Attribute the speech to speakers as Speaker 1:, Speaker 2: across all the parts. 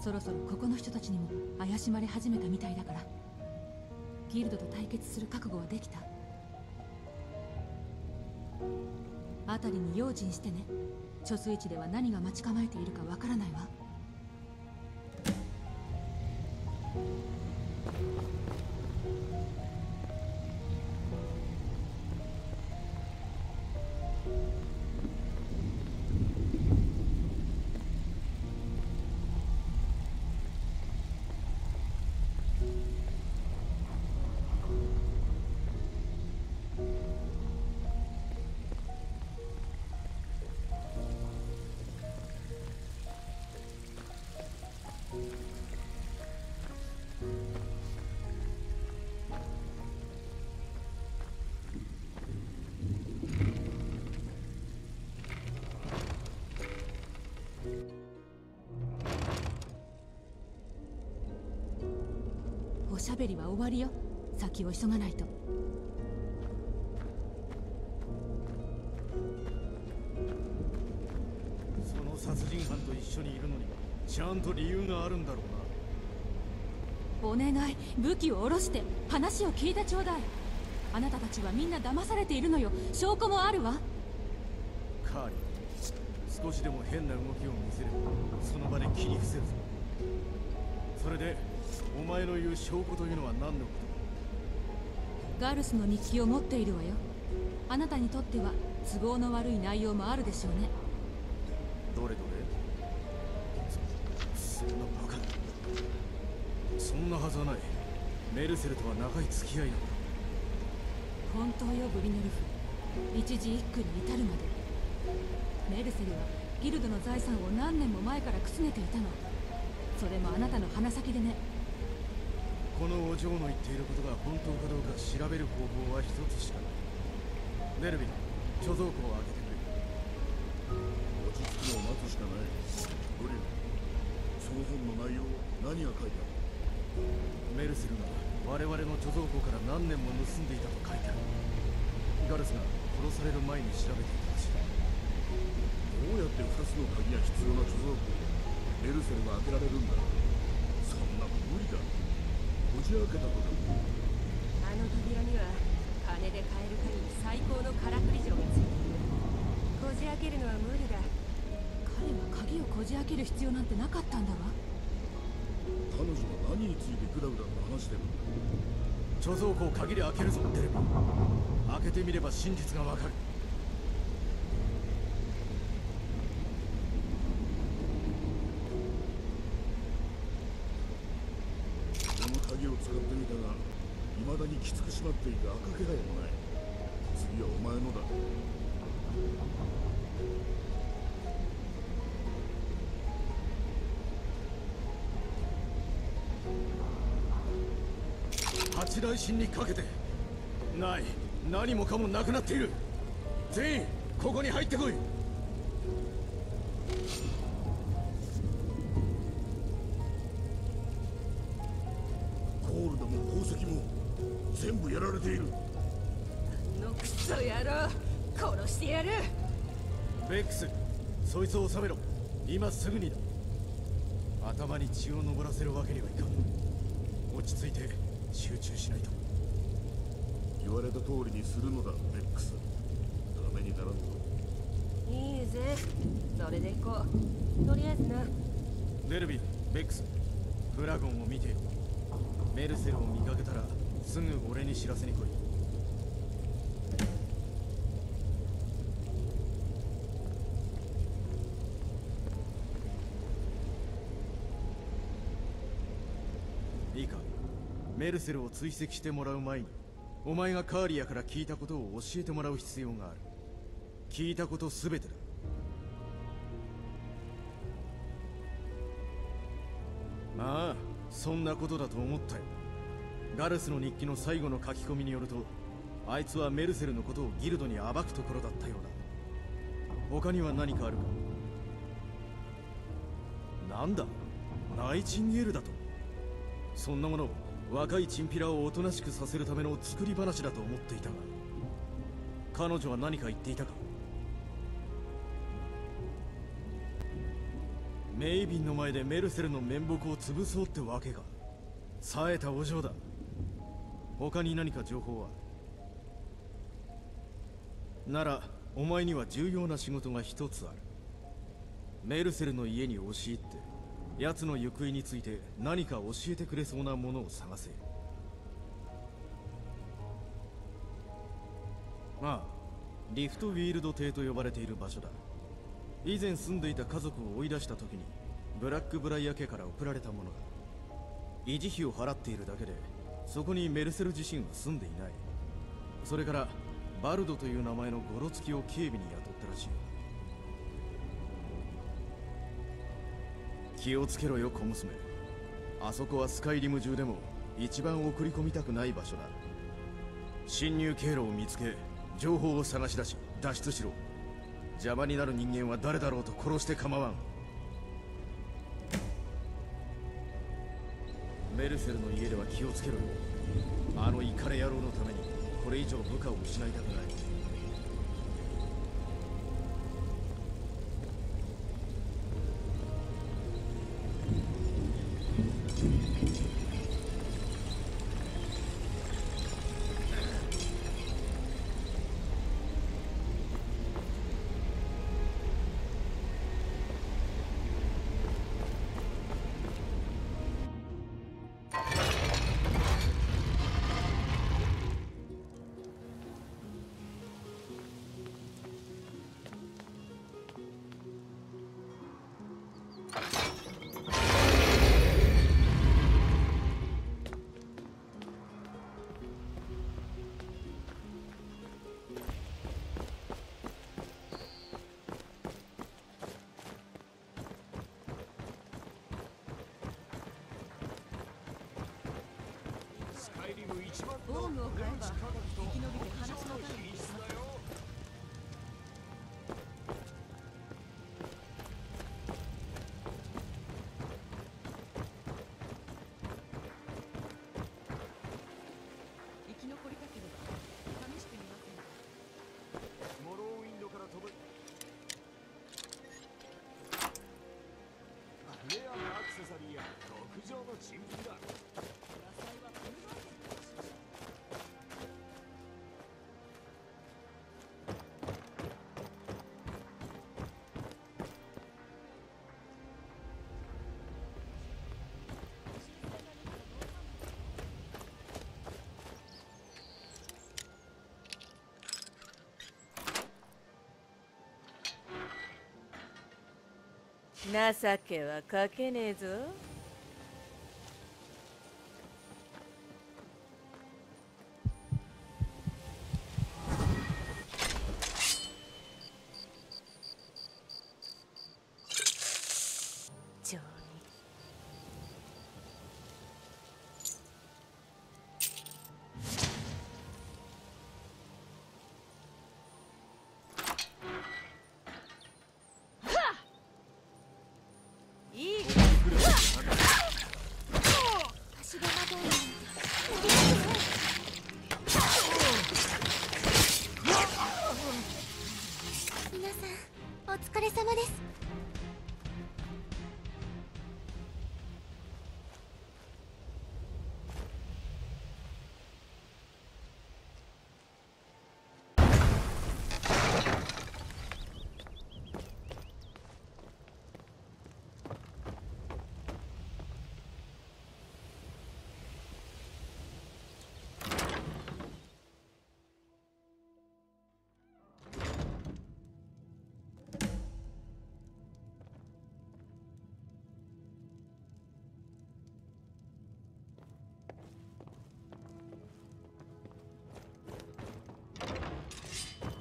Speaker 1: そろそろここの人たちにも怪しまれ始めたみたいだから。ギルドと対決する覚悟はできた。辺りに用心してね。貯水池では何が待ち構えているかわからないわ。しゃべりは終わりよ。先を急がないと。
Speaker 2: その殺人犯と一緒にいるのにはちゃんと理由があるんだろうな。
Speaker 1: お願い。武器を下ろして。話を聞いてちょうだい。あなたたちはみんな騙されているのよ。証拠もあるわ。
Speaker 2: カーリー少しでも変な動きを見せればその場で切り伏せるぞそれでお前の言う証拠というのは何のこ
Speaker 1: ガルスの日記を持っているわよ。あなたにとっては都合の悪い内容もあるでしょうね。
Speaker 2: とどれどれ？そそんなバカなそんなはずはない。メルセルとは長い付き合いなんだ
Speaker 1: 本当よブリネルフ。一字一句に至るまで。メルセルはギルドの財産を何年も前からくすねていたのそれもあなたの鼻先でね。
Speaker 2: このお嬢の言っていることが本当かどうか調べる方法は一つしかない。ネルビン貯蔵庫を開けてくれ。
Speaker 3: 落ち着くのを待つしかない。ブリューその本の内容何が書いてある？
Speaker 2: メルセルが我々の貯蔵庫から何年も盗んでいたと書いてある。ガルスが殺される前に調べていたらしい。
Speaker 3: どうやって2つの鍵が必要な貯蔵庫を？メルセルが開けられるんだそんなの無理だこじ開けたこと
Speaker 4: あの扉には金で買える限り最高のからくり錠がついているこじ開けるのは無理だ。
Speaker 1: 彼は鍵をこじ開ける必要なんてなかったんだわ。
Speaker 3: 彼女は何についてグダグダと話してるんだ
Speaker 2: 貯蔵庫を鍵で開けるぞテレビ開けてみれば真実がわかる。
Speaker 3: 鍵を使ってみたが未だにきつくしまっていて赤気配もない。次はお前のだ。
Speaker 2: 八大神にかけてない何もかもなくなっている。全員ここに入ってこい。
Speaker 3: やられている。
Speaker 4: あのクソ野郎殺してやる。
Speaker 2: ベックスそいつを収めろ。今すぐにだ。頭に血を上らせるわけにはいかん。落ち着いて集中しないと。
Speaker 3: 言われた通りにするのだベックス。ダメにならんぞ。
Speaker 4: いいぜ。それで行こう。とりあえずな。
Speaker 2: ネルビンベックスフラゴンを見ていろメルセルを見かけたらすぐ俺に知らせに来い。いいか。メルセルを追跡してもらう前にお前がカーリアから聞いたことを教えてもらう必要がある。聞いたこと全てだ。まあそんなことだと思ったよ。ガルスの日記の最後の書き込みによるとあいつはメルセルのことをギルドに暴くところだったようだ。他には何かあるか。なんだナイチンゲールだと。そんなもの若いチンピラをおとなしくさせるための作り話だと思っていたが彼女は何か言っていたか。メイビンの前でメルセルの面目を潰そうってわけか。冴えたお嬢だ。他に何か情報は？ならお前には重要な仕事が一つある。メルセルの家に押し入って奴の行方について何か教えてくれそうなものを探せ。ああリフトウィールド邸と呼ばれている場所だ。以前住んでいた家族を追い出した時にブラックブライア家から送られたものだ。維持費を払っているだけでそこにメルセル自身は住んでいない。それからバルドという名前のゴロつきを警備に雇ったらしい。気をつけろよ小娘。あそこはスカイリム中でも一番送り込みたくない場所だ。侵入経路を見つけ情報を探し出し脱出しろ。邪魔になる人間は誰だろうと殺して構わん。メルセルの家では気をつけろよ。あのイカレ野郎のためにこれ以上部下を失いたくない。
Speaker 4: 防具を買えば生き延びて話の種
Speaker 3: 品
Speaker 5: 情けはかけねえぞ。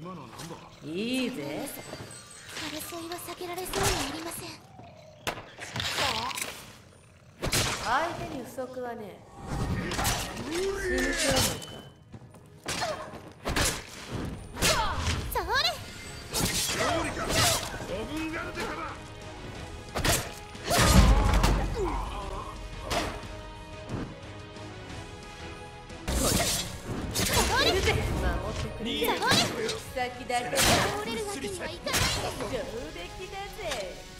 Speaker 3: 今のは何だ？
Speaker 5: いいぜ。
Speaker 6: 争いは避けられそうにありません。
Speaker 5: 相手に不足はねえ。死に守ってくれだけ
Speaker 6: 倒れるわけにはいかない
Speaker 5: 上出来だぜ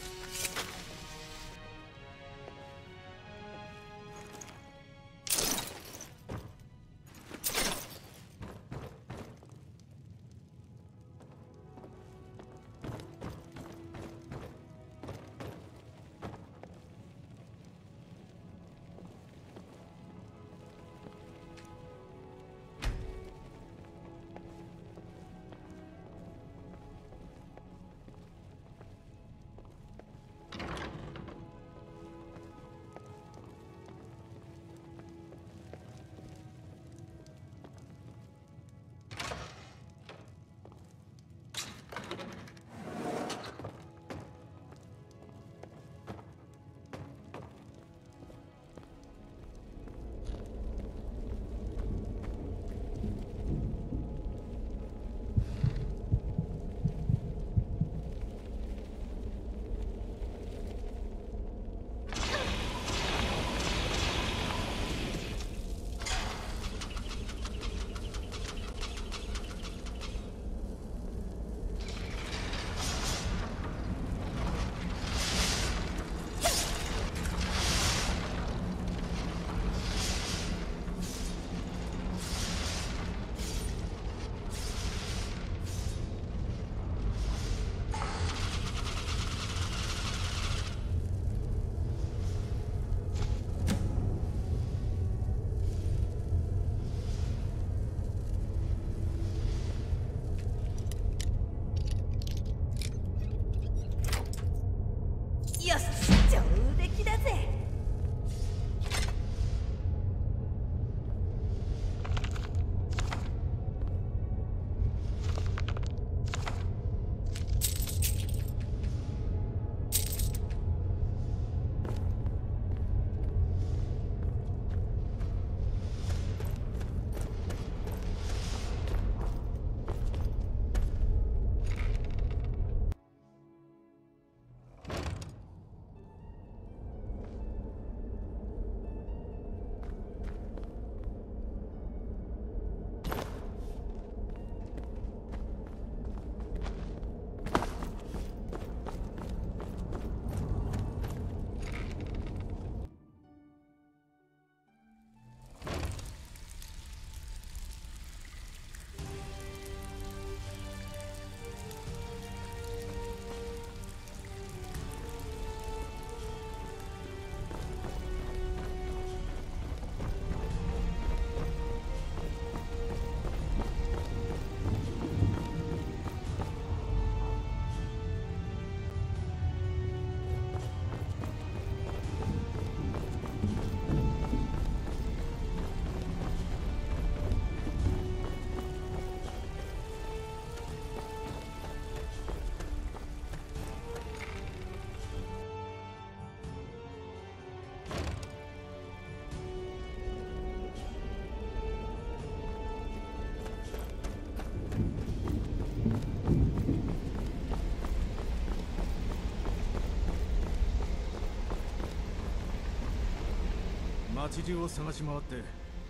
Speaker 2: 街中を探し回って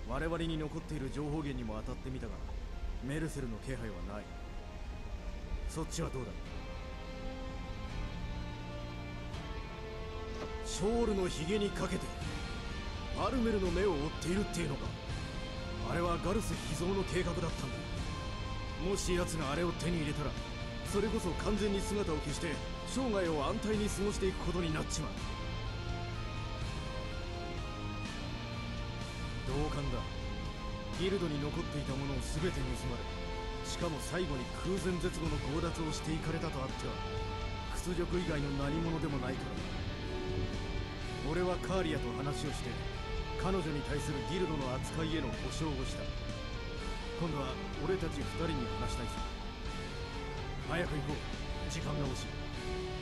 Speaker 2: 我々に残っている情報源にも当たってみたがメルセルの気配はない。そっちはどうだ？ショールのヒゲにかけてアルメルの目を追っているっていうのか？あれはガルス秘蔵の計画だったんだ。もし奴があれを手に入れたらそれこそ完全に姿を消して生涯を安泰に過ごしていくことになっちまう。同感だ。ギルドに残っていたものを全て盗まれしかも最後に空前絶後の強奪をしていかれたとあっては屈辱以外の何者でもないからな俺はカーリアと話をして彼女に対するギルドの扱いへの保証をした。今度は俺たち二人に話したいさ早く行こう。時間が惜しい。